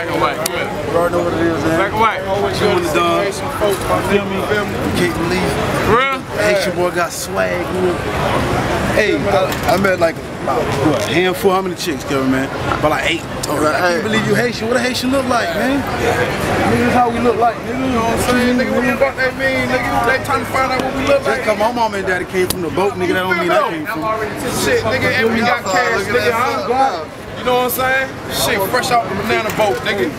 black and white. Come here. You already know what it is, man. Black and white. Chewing the dog. Feel me? Can't believe For real? Haitian boy got swag. Hey, I, I met like about what, a handful, how many chicks, Kevin, man? About like eight. Oh, I can't believe you Haitian. What a Haitian look like, man? Nigga, this how we look like, nigga. You know what I'm saying? Nigga, what the fuck that mean? Nigga, they trying to find out what we look Just like. cause my mom and daddy came from the boat, nigga, that don't mean I came from. Shit, nigga, and we got cash, nigga, huh? You know what I'm saying? Shit, fresh out the banana boat, nigga.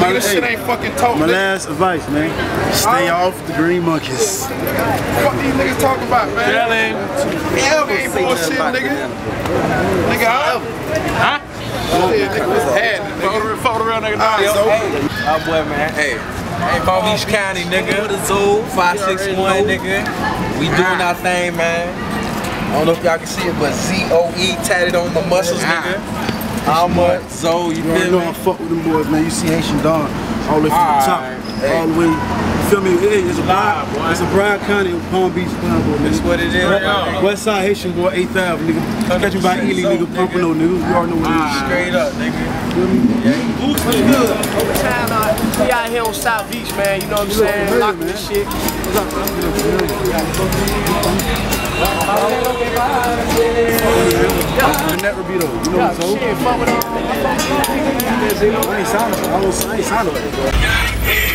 My- Nigga, this shit ain't fucking talk, My nigga. last advice, man. Stay off the green monkeys. Fuck these niggas talking about, man. Telling. Ever ain't bullshit, nigga. Nigga, huh? Huh? Shit, nigga, what's happening, nigga? Photo real nigga. Nah, so. Our boy, man. Hey. Hey, Palm Beach County, nigga. The Zoo, 561, nigga. We doing our thing, man. I don't know if y'all can see it, but Z-O-E tatted on my muscles, nigga. How much? Zoe, you You already feel know I fuck with them boys, man. You see Haitian Don all the way from the top, Alright. all the way. You feel me? Hey, it's a Bryan, it's a Bryan County and Palm Beach County, That's nigga. what it is. West- West Side Haitian boy, 8th Ave, nigga. Catch you by Ely, nigga. Pumping no nigga. You already know what it is. Straight up, nigga. Time out, uh, we out here on South Beach, man. You know what I'm saying? familiar, Locking man. this shit. Jeanette Rabito, you know what's up? Shit, fuck with all. I ain't sounding, I don't- I ain't sounding like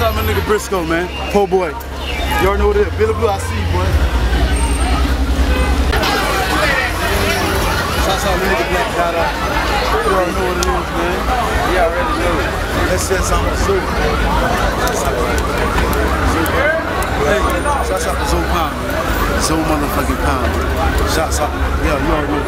Shouts out my nigga Brisco, man. Poe Boy. Y'all know what it is. Billy Blue, I see you, boy. Shouts out my nigga Black. You already know what it is, man. Yeah, I already know it. Let's say something Zoo. Hey, shouts out to Zoe Pound, man. Zoo motherfucking Pound. Shouts out. Yeah, you already know.